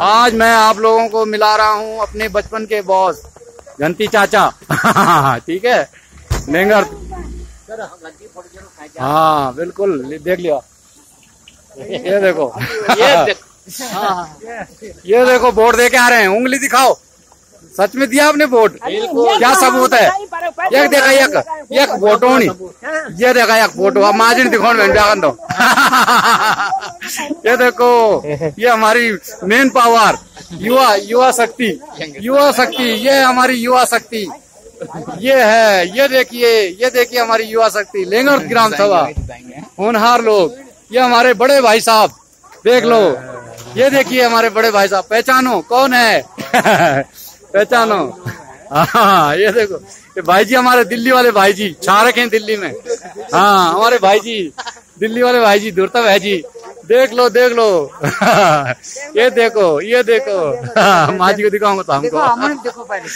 आज मैं आप लोगों को मिला रहा हूँ अपने बचपन के बॉस घंटी चाचा। ठीक है? लेंगर। हाँ बिल्कुल देख लिया। ये देखो। ये ये देखो बोर्ड दे के आ रहे हैं उंगली दिखाओ। सच में दिया आपने वोट? क्या सबूत है? एक देखा एक एक वोटो नहीं। ये देखा एक फ़ोटो। अब माजिन दिखाओ दो ये देखो ये हमारी मेन पावर युवा युवा शक्ति युवा शक्ति ये हमारी युवा शक्ति। ये है ये देखिए ये देखिए हमारी युवा शक्ति। लेंगर ग्राम सभा होनहार लोग ये हमारे बड़े भाई साहब देख लो। ये देखिए हमारे बड़े भाई साहब पहचानो कौन है? पहचानो। हाँ ये देखो ये भाई जी हमारे दिल्ली वाले भाई जी छा रखे हैं दिल्ली में। हाँ हमारे भाई जी दिल्ली वाले भाई जी दूरता भाई जी देख लो देख लो। ये देखो ये देखो। माँ जी को दिखाऊँगा तो हमको। पहले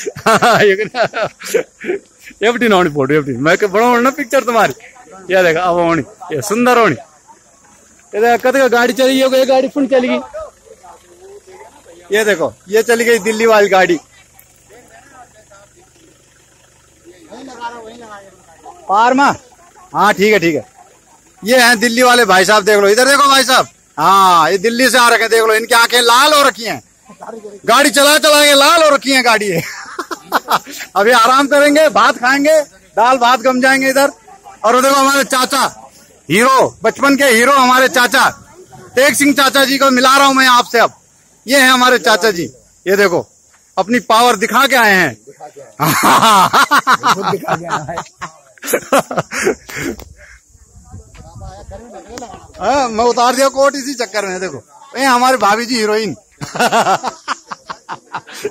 एफटी ना फ़ोटो एफटी मैं बड़ा ना पिक्चर तुम्हारी। ये देखो अब होनी ये सुंदर होनी। ये देखा कद गाड़ी चली गई ये गाड़ी फुल चली गई। ये देखो ये चली गई दिल्ली वाली गाड़ी। पारमा? हाँ ठीक है ठीक है। ये हैं दिल्ली वाले भाई साहब, देख लो। इधर देखो भाई साहब। हाँ ये दिल्ली से आ रखे देख लो। इनकी आँखें लाल हो रखी हैं। गाड़ी चला चला के लाल हो रखी हैं गाड़ी। अभी आराम करेंगे, भात खाएँगे, दाल भात गम जाएँगे इधर। और देखो हमारे चाचा, हीरो, बचपन के हीरो हमारे चाचा। तेग सिंह चाचा जी को मिला रहा हूँ मैं आपसे अब। ये है हमारे चाचा जी। ये देखो अपनी पावर दिखा के आए हैं। हाँ, मैं उतार दिया कोट इसी चक्कर में देखो। ये हमारे भाभी जी हीरोइन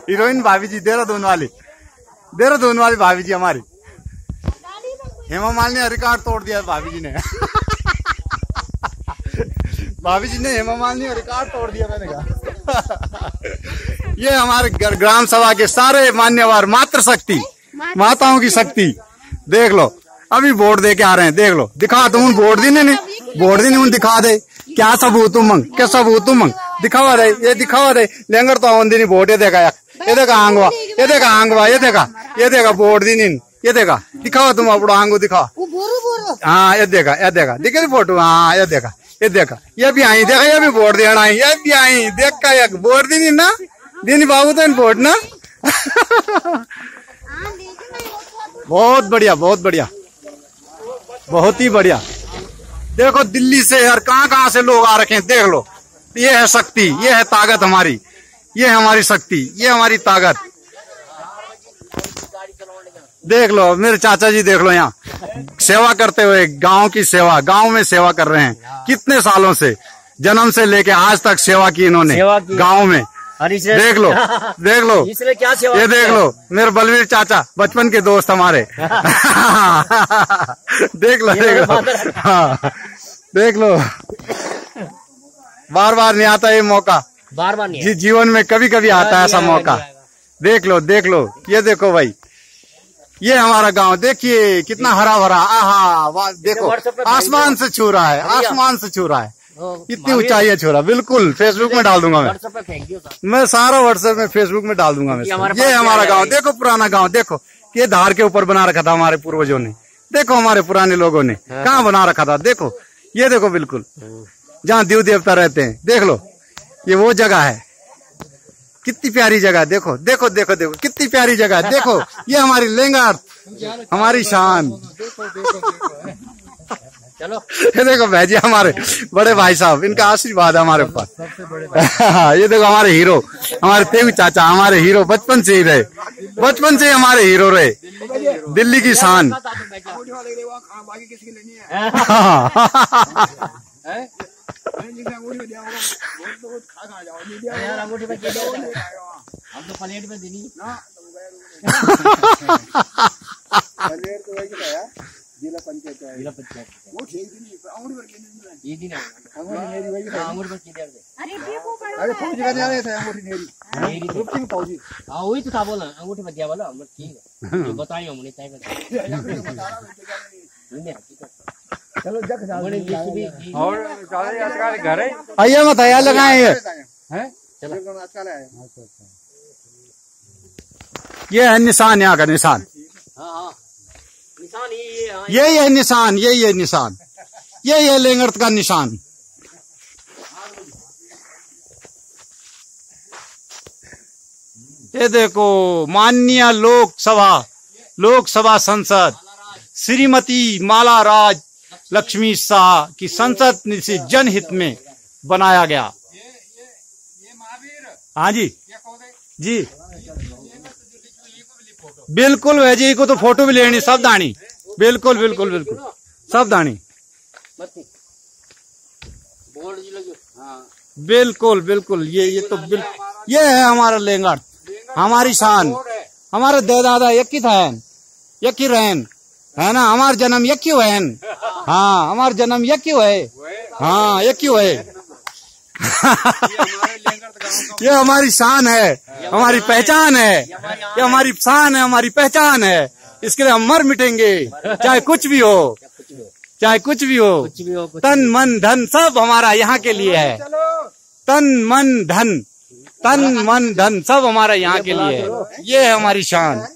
हीरोइन भाभी जी देहरादून वाली। देहरादून वाली भाभी जी हमारी। हेमा मालिनी ने रिकॉर्ड तोड़ दिया भाभी जी ने। भाभी जी ने हेमा मालिनी रिकॉर्ड तोड़ दिया मैंने कहा। ये हमारे ग्राम सभा के सारे मान्यवर मात्र शक्ति माताओं की शक्ति। देख लो अभी वोट दे के आ रहे हैं देख लो। दिखा तुम वोट दी नहीं वोट दी नहीं दिखा दे। क्या सबूत तुम मंग क्या सबूत तुम मंग दिखावा दे ये दिखावा दे। लेंगर तो आवन नहीं वोट ये देखा ये। देखा आंगवा ये देखा आंगवा ये देखा ये देखा वोट दी नहीं ये देखा दिखावा तुम अपना आंगू दिखा हाँ ये देखा ये देखा दिखे फ़ोटो? हाँ ये देखा ये देखा ये भी आई देखा ये भी वोट देना आई ये भी आई। देख का एक वोट दी नहीं ना। दी बाबू तो वोट ना? बहुत बढ़िया बहुत बढ़िया। बहुत ही बढ़िया। देखो दिल्ली से यार कहाँ कहाँ से लोग आ रखे हैं देख लो। ये है शक्ति ये है ताकत हमारी। ये हमारी शक्ति ये हमारी ताकत। देख लो मेरे चाचा जी देख लो यहाँ। सेवा करते हुए गाँव की सेवा गाँव में सेवा कर रहे हैं। कितने सालों से जन्म से लेके आज तक सेवा की इन्होंने गाँव में। देख लो देख लो। इसने क्या सेवा ये देख लो मेरे बलवीर चाचा बचपन के दोस्त हमारे। देख लो देख लो। हाँ। देख लो। बार बार नहीं आता ये मौका। बार बार नहीं जी जीवन में कभी कभी आता है ऐसा मौका। देख लो देख लो। ये देखो भाई। ये हमारा गाँव देखिए कितना हरा भरा आहा देखो आसमान से छू रहा है आसमान से छू रहा है। इतनी ऊंचाई है छोरा बिल्कुल फेसबुक में डाल दूँगा मैं। मैं सारा व्हाट्सएप में फेसबुक में डाल दूँगा मैं ये हमारा गाँव देखो पुराना गाँव देखो ये धार के ऊपर बना रखा था हमारे पूर्वजों ने। देखो हमारे पुराने लोगों ने कहाँ बना रखा था देखो ये देखो बिल्कुल। जहाँ देव देवता रहते हैं देख लो ये वो जगह है। कितनी प्यारी जगह देखो देखो देखो देखो कितनी प्यारी जगह देखो ये हमारी लेंगार हमारी शान। चलो। ये देखो भैजी हमारे बड़े भाई साहब इनका आशीर्वाद है हमारे ऊपर। ये देखो हमारे हीरो हमारे तेवी चाचा हमारे हीरो बचपन से ही रहे। बचपन से ही हमारे हीरो रहे। दिल्ली की शान। हम तो प्लेट में पंचायत जिला पंचायत वो ठीक नहीं अंगूर पर केने ये दिन अंगूर नेरी वही अंगूर पर केने अरे फौजी अंगूठी नेरी नेरी ग्रुप फौजी। हाँ वही तो था बोला अंगूठी पर दिया बोला हम ठीक है। जो बताइए हमने चाहिए आइए मत आया लगाए है। अच्छा ये है निशान यहाँ का निशान। हाँ हाँ। निशान, ये ये हाँ यही है निशान यही है निशान। यही है लेंगर्त का निशान। ये देखो, माननीय लोकसभा लोकसभा संसद, श्रीमती माला राज लक्ष्मी शाह की संसद से जनहित में बनाया गया। हाँ जी। जी। बिल्कुल भाई जी को तो फ़ोटो भी लेनी सब दानी बिल्कुल बिल्कुल बिल्कुल। लगे। हाँ। बिल्कुल बिल्कुल। ये ये तो बिल ये है हमारा लेंगड़ हमारी शान। हमारे दे दादा एक ही था एक ही रहन। है ना? हमारा जन्म एक ही है हाँ हमारा जन्म एक ही है। हाँ। एक ही है। ये हमारी शान है। हमारी पहचान है। ये हमारी शान है हमारी पहचान है। इसके लिए हम मर मिटेंगे। चाहे कुछ भी हो। चाहे कुछ भी हो। तन, मन, धन सब हमारा यहाँ के लिए है। तन, मन, धन। तन, मन, धन सब हमारा यहाँ के लिए है। ये है हमारी शान।